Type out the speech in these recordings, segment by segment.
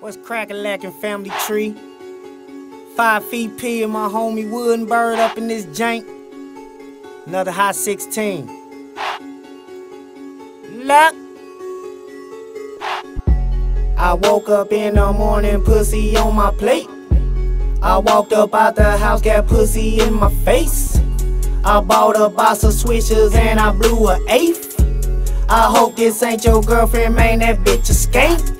What's crackin' lacking family tree? Five feet P and my homie Wooden Bird up in this jank. Another high 16. Luck. I woke up in the morning, pussy on my plate. I walked up out the house, got pussy in my face. I bought a box of switches and I blew a eighth. I hope this ain't your girlfriend, man. That bitch a.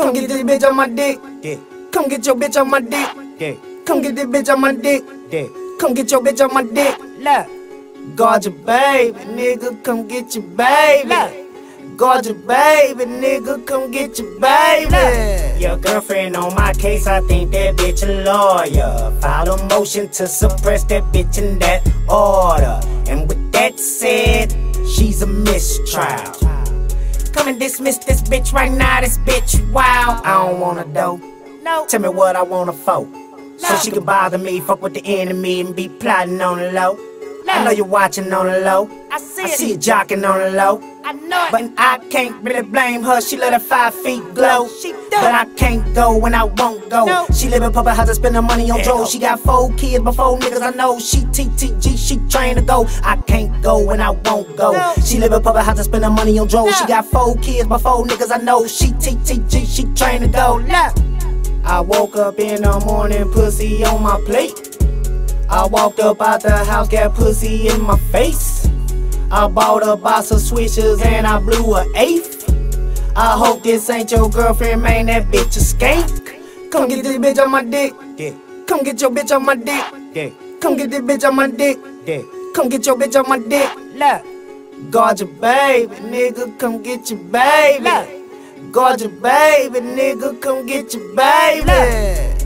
Come get this bitch on my dick. Yeah. Come get your bitch on my dick. Yeah. Come get this bitch on my dick. Yeah. Come get your bitch on my dick. Look. Guard your baby, nigga. Come get your baby. Look. Guard your baby, nigga. Come get your baby. Look. Your girlfriend on my case, I think that bitch a lawyer. File a motion to suppress that bitch in that order. And with that said, she's a mistrial. Come and dismiss this bitch right now, this bitch wow. I don't wanna do. No. Tell me what I wanna for. So she can bother me, fuck with the enemy, and be plotting on the low. I know you're watching on the low. I see I it. see you jocking on the low. I know it. But I can't really blame her. She let her five feet glow. She do. But I can't go when I won't go. No. She live in public house and spend her money on drugs. She got four kids before niggas I know. She TTG, she trained to go. I can't go when I won't go. No. She live in public house and spend her money on drugs. No. She got four kids before niggas I know. She TTG, she trained to go. Look. I woke up in the morning, pussy on my plate. I walked up out the house, got pussy in my face. I bought a box of switches and I blew a eighth. I hope this ain't your girlfriend, man. That bitch a skank. Come get this bitch on my dick. Yeah. Come get your bitch on my dick. Yeah. Come get this bitch on my dick. Yeah. Come get your bitch on my dick. Look. Guard your baby, nigga. Come get your baby. Look. Guard your baby, nigga. Come get your baby. Look.